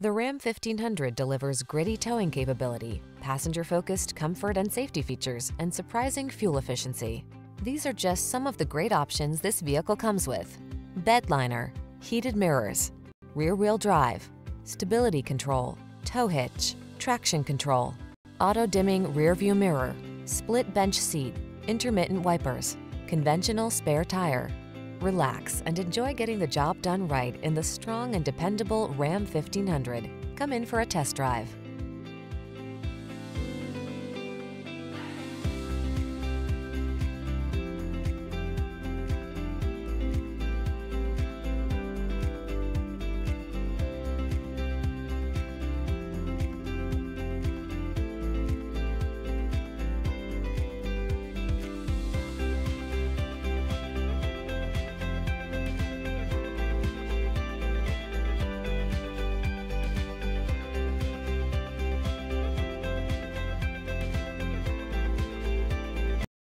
The Ram 1500 delivers gritty towing capability, passenger-focused comfort and safety features, and surprising fuel efficiency. These are just some of the great options this vehicle comes with. Bed liner, heated mirrors, rear-wheel drive, stability control, tow hitch, traction control, auto-dimming rear-view mirror, split bench seat, intermittent wipers, conventional spare tire. Relax and enjoy getting the job done right in the strong and dependable Ram 1500. Come in for a test drive.